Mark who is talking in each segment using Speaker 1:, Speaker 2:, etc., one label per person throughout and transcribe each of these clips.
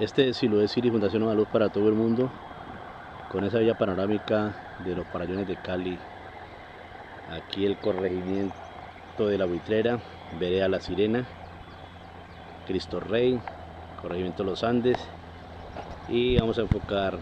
Speaker 1: Este es Siloé City Fundación Nueva Luz para todo el mundo, con esa bella panorámica de los farallones de Cali. Aquí el corregimiento de la Buitrera, Vereda La Sirena, Cristo Rey, corregimiento Los Andes y vamos a enfocar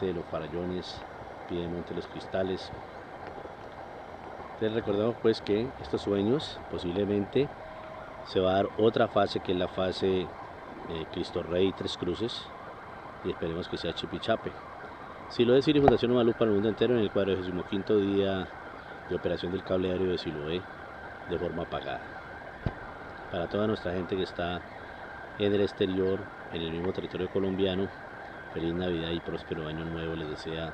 Speaker 1: De los Farallones, pie de de los Cristales. Les recordamos pues que estos sueños posiblemente se va a dar otra fase que es la fase de Cristo Rey Tres Cruces y esperemos que sea Chipichape. Siloé City Fundación Nueva Luz para el mundo entero en el 45 día de operación del cable aéreo de Siloé de forma pagada. Para toda nuestra gente que está en el exterior, en el mismo territorio colombiano, Feliz Navidad y próspero año nuevo les desea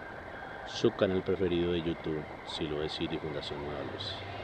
Speaker 1: su canal preferido de YouTube, Siloé City Fundación Nueva Luz.